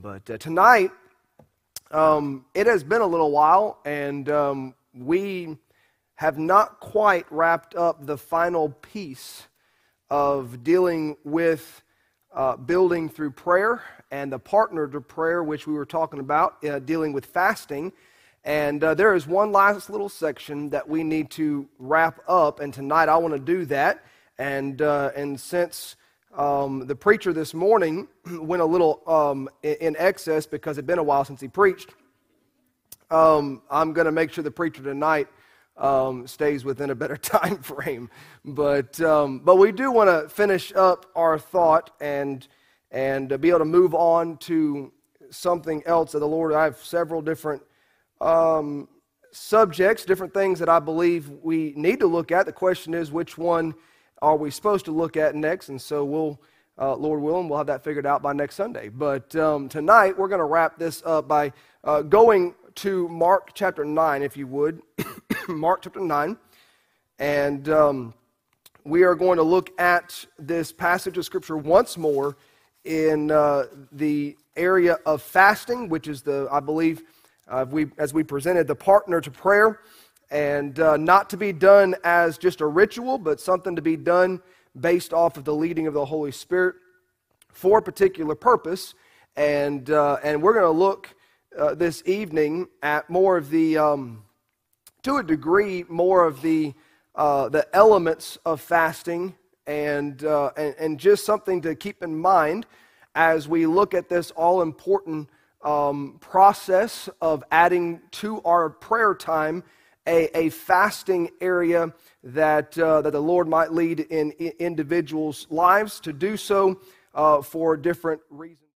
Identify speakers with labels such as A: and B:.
A: But uh, tonight, um, it has been a little while, and um, we have not quite wrapped up the final piece of dealing with uh, building through prayer and the partner to prayer, which we were talking about, uh, dealing with fasting. And uh, there is one last little section that we need to wrap up, and tonight I want to do that. And, uh, and since um, the preacher this morning went a little um, in excess because it had been a while since he preached, um, I'm going to make sure the preacher tonight um, stays within a better time frame. But, um, but we do want to finish up our thought and, and be able to move on to something else of the Lord. I have several different um, subjects, different things that I believe we need to look at. The question is, which one are we supposed to look at next? And so we'll, uh, Lord willing, we'll have that figured out by next Sunday. But um, tonight, we're going to wrap this up by uh, going to Mark chapter 9, if you would. Mark chapter 9. And um, we are going to look at this passage of Scripture once more in uh, the area of fasting, which is the, I believe, uh, we, as we presented, the partner to prayer. And uh, not to be done as just a ritual, but something to be done based off of the leading of the Holy Spirit for a particular purpose. And, uh, and we're going to look uh, this evening at more of the, um, to a degree, more of the, uh, the elements of fasting and, uh, and, and, just something to keep in mind as we look at this all important um, process of adding to our prayer time a, a fasting area that, uh, that the Lord might lead in, in individuals' lives to do so uh, for different reasons.